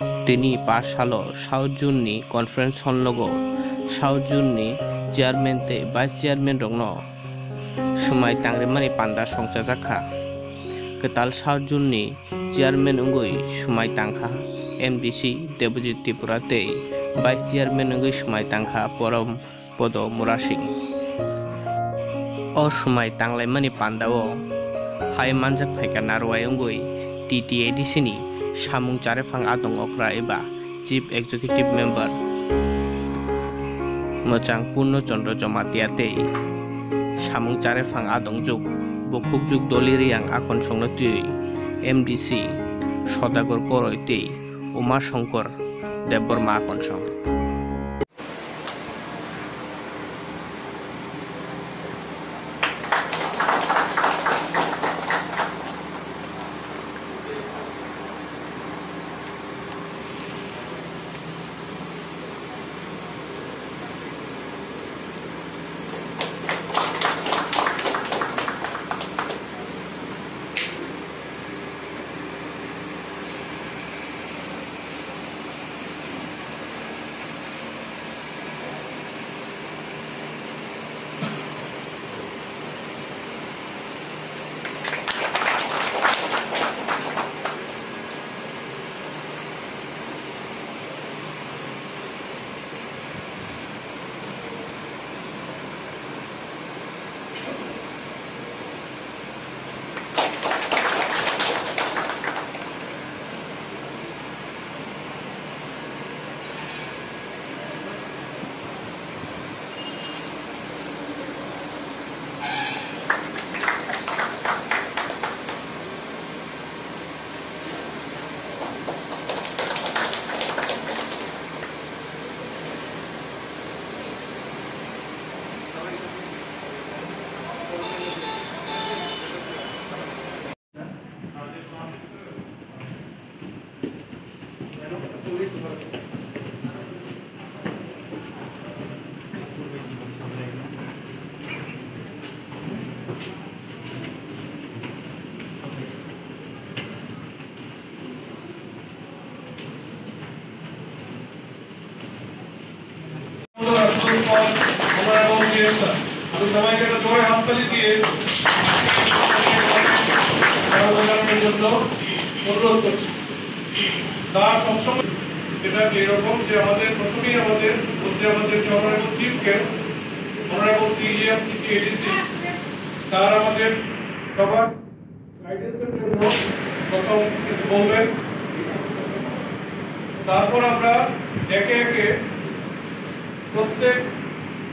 তিনি পাশ පාර්ශල සෞජුන්නි කොන්ෆරන්ස් හොල්ලොගෝ සෞජුන්නි චෙයාර්මෙන්තේ ভাইস চেয়ারম্যান রগ্ন সময় তাংরেমানি পান্ডা সংসার জাখা কেতাল সাউজুন্নি চেয়ারম্যান অঙ্গই সময় তাংখা। এমডিসি দেবজিৎ ত্রিপুরাতেই ভাইস চেয়ারম্যান অঙ্গই সময় তাংখা পরম পদ মুরা সিং। অসময় তাংলাইমানি পান্ডাও। হাই মানজাক ফাইকা নারওয়াই অঙ্গই টিটিএডিসিনি सामुं चारेफां आदं अख्रा एबा चिफ एक्जिकिउटिभ मेम्बार मोजां पुर्णचन्द्र जमातियाते सामुं चारेफां आदं जुग बखुक जुग दलिरियां आखन संनति एमडिसि सदागर करयते उमा शंकर देबबर्मा আমি সবাইকে একটা জোরে হাততালি দিয়ে জন্য তার সবসময় এটা এরকম যে আমাদের প্রথমেই আমাদের মধ্যে আমাদের যে honourable chief guest honourable CM থেকে এডিসি তার আমাদের সবার গাইডেন্সের জন্য প্রথম কিছু বলবেন। তারপর আমরা একে একে প্রত্যেক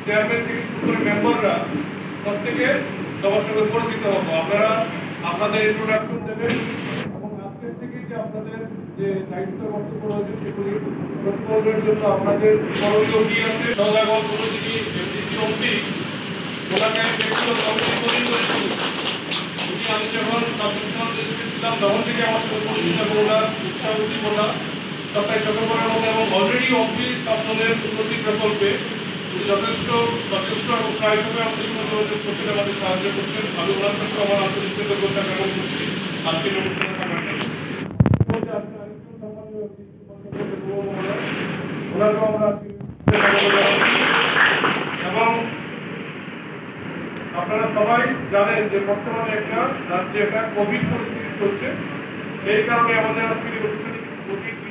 চেয়ারম্যান থেকে শুরু করে মেম্বাররা প্রত্যেকে সবার সঙ্গে পরিচিত হব। আপনারা আপনাদের ইন্ট্রোডাকশন দেবেন এবং আজকের থেকে যে আপনাদের যে দায়িত্ব বক্তব্য রয়েছে জন্য আপনাদের আমি যখন ছিলাম তখন থেকে আমার সঙ্গে পরিচিত এবং ওনার উৎসাহ উদ্দীপনা মতো এবং অলরেডি অফিস আপনাদের উন্নতি প্রকল্পে যথেষ্ট যথেষ্ট প্রায় সময় আমাদের সাহায্য করছেন। আমি ওনার আমার আন্তরিক কৃতজ্ঞতা জ্ঞাপন করছি। আজকের এবং আপনারা সবাই জানেন যে বর্তমানে একটা রাজ্যে একটা কোভিড পরিস্থিতি চলছে। এই কারণে আমাদের আজকের অনুষ্ঠানে কোভিড